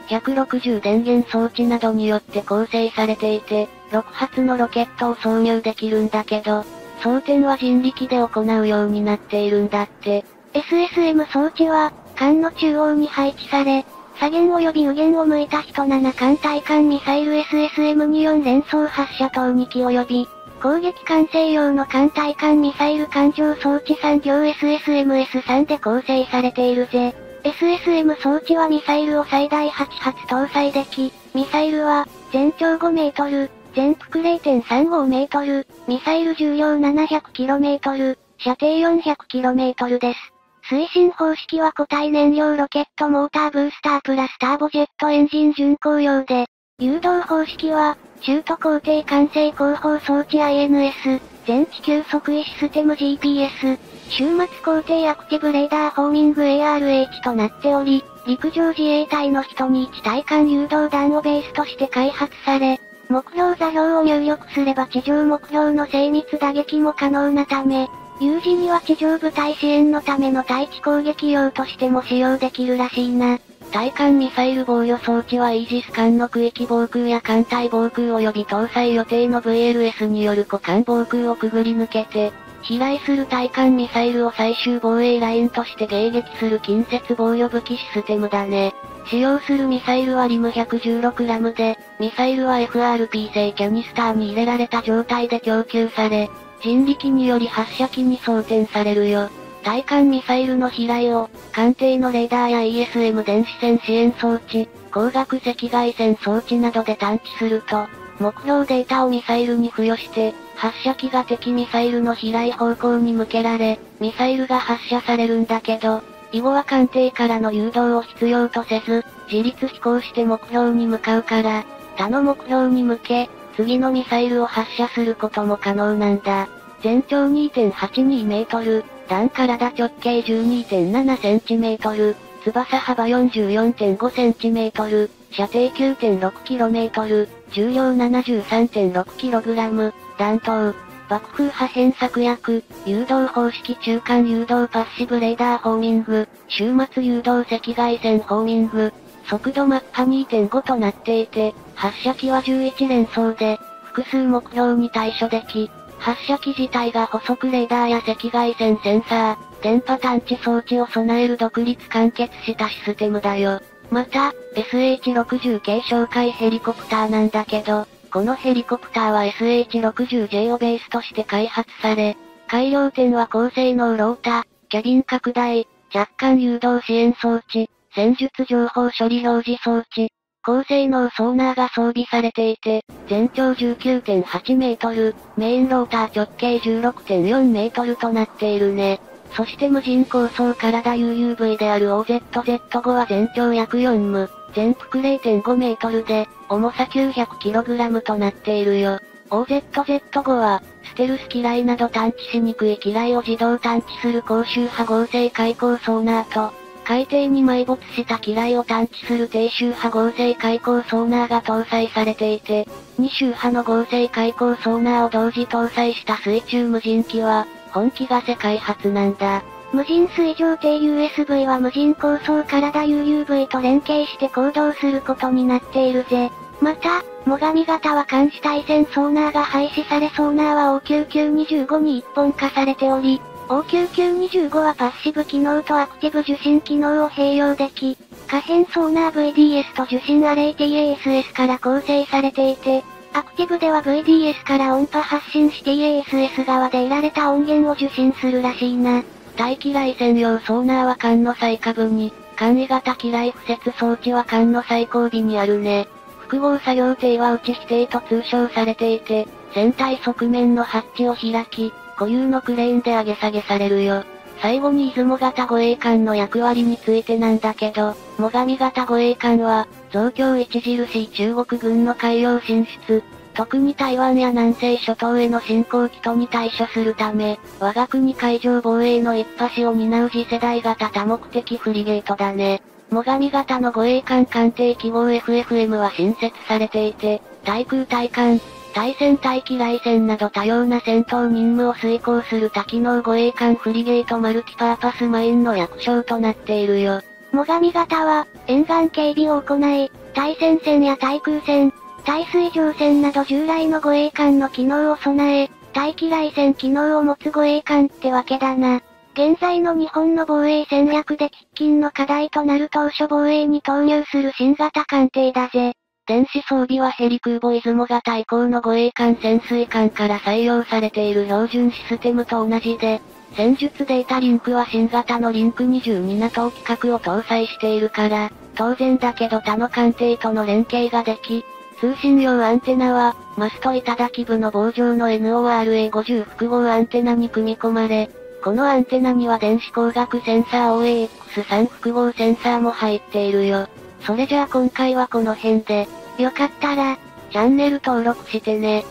160電源装置などによって構成されていて、6発のロケットを挿入できるんだけど、装填は人力で行うようになっているんだって。SSM 装置は、艦の中央に配置され、左舷及び右舷を向いた人7艦対艦ミサイル SSM24 連装発射等2機及び、攻撃管制用の艦対艦ミサイル艦上装置産業 SSMS3 で構成されているぜ。SSM 装置はミサイルを最大8発搭載でき、ミサイルは、全長5メートル、全幅0.35メートル、ミサイル重量 700km、射程 400km です。推進方式は固体燃料ロケットモーターブースタープラスターボジェットエンジン巡航用で、誘導方式は、シュート工程管制広報装置 INS、全地球測位システム GPS、終末工程アクティブレーダーホーミング ARH となっており、陸上自衛隊の人に1対艦誘導弾をベースとして開発され、目標座標を入力すれば地上目標の精密打撃も可能なため、有事には地上部隊支援のための対地攻撃用としても使用できるらしいな。対艦ミサイル防御装置はイージス艦の区域防空や艦隊防空及び搭載予定の VLS による股間防空をくぐり抜けて、飛来する対艦ミサイルを最終防衛ラインとして迎撃する近接防御武器システムだね。使用するミサイルはリム116ラムで、ミサイルは FRP 製キャニスターに入れられた状態で供給され、人力により発射機に装填されるよ。対艦ミサイルの飛来を、艦艇のレーダーや ESM 電子戦支援装置、光学赤外線装置などで探知すると、目標データをミサイルに付与して、発射機が敵ミサイルの飛来方向に向けられ、ミサイルが発射されるんだけど、以後は艦艇からの誘導を必要とせず、自立飛行して目標に向かうから、他の目標に向け、次のミサイルを発射することも可能なんだ。全長2.82メートル、弾体直径12.7センチメートル、翼幅44.5センチメートル、射程9.6キロメートル、重量73.6キログラム、弾頭、爆風破片策略、誘導方式中間誘導パッシブレーダーホーミング、終末誘導赤外線ホーミング、速度マッハ2.5となっていて、発射機は11連装で、複数目標に対処でき、発射機自体が補足レーダーや赤外線センサー、電波探知装置を備える独立完結したシステムだよ。また、SH-60 系哨戒ヘリコプターなんだけど、このヘリコプターは SH-60J をベースとして開発され、改良点は高性能ローター、キャビン拡大、若干誘導支援装置、戦術情報処理表示装置、高性能ソーナーが装備されていて、全長19.8メートル、メインローター直径16.4メートルとなっているね。そして無人高層体 UUV である OZZ5 は全長約4ム、全幅0.5メートルで、重さ 900kg となっているよ。OZZ5 は、ステルス機雷など探知しにくい機雷を自動探知する高周波合成開口ソーナーと、海底に埋没した機雷を探知する低周波合成開口ソーナーが搭載されていて、2周波の合成開口ソーナーを同時搭載した水中無人機は、本気が世界初なんだ。無人水上艇 USV は無人高層体 UUV と連携して行動することになっているぜ。また、最上型は監視対戦ソーナーが廃止されソーナーは OQQ25 に一本化されており、OQQ25 はパッシブ機能とアクティブ受信機能を併用でき、可変ソーナー VDS と受信アレイ TASS から構成されていて、アクティブでは VDS から音波発信し TASS 側で得られた音源を受信するらしいな。大機雷専用ソーナーは艦の最下部に、簡易型機雷敷設装置は艦の最後尾にあるね。複合作業艇は内否定と通称されていて、船体側面のハッチを開き、固有のクレーンで上げ下げされるよ。最後に出雲型護衛艦の役割についてなんだけど、最上型護衛艦は、増強著しい中国軍の海洋進出、特に台湾や南西諸島への侵攻機とに対処するため、我が国海上防衛の一端を担う次世代型多目的フリゲートだね。最上型の護衛艦艦艇記号 FFM は新設されていて、対空対艦、対戦対機雷戦など多様な戦闘任務を遂行する多機能護衛艦フリゲートマルチパーパスマインの略称となっているよ。最上型は、沿岸警備を行い、対戦戦や対空戦、対水上戦など従来の護衛艦の機能を備え、対機雷戦機能を持つ護衛艦ってわけだな。現在の日本の防衛戦略で喫緊の課題となる当初防衛に投入する新型艦艇だぜ。電子装備はヘリ空母出雲型以降の護衛艦潜水艦から採用されている標準システムと同じで、戦術データリンクは新型のリンク22ナト規格を搭載しているから、当然だけど他の艦艇との連携ができ、通信用アンテナは、マスト頂部の棒状の NORA50 複合アンテナに組み込まれ、このアンテナには電子光学センサー OAX3 複合センサーも入っているよ。それじゃあ今回はこの辺で、よかったら、チャンネル登録してね。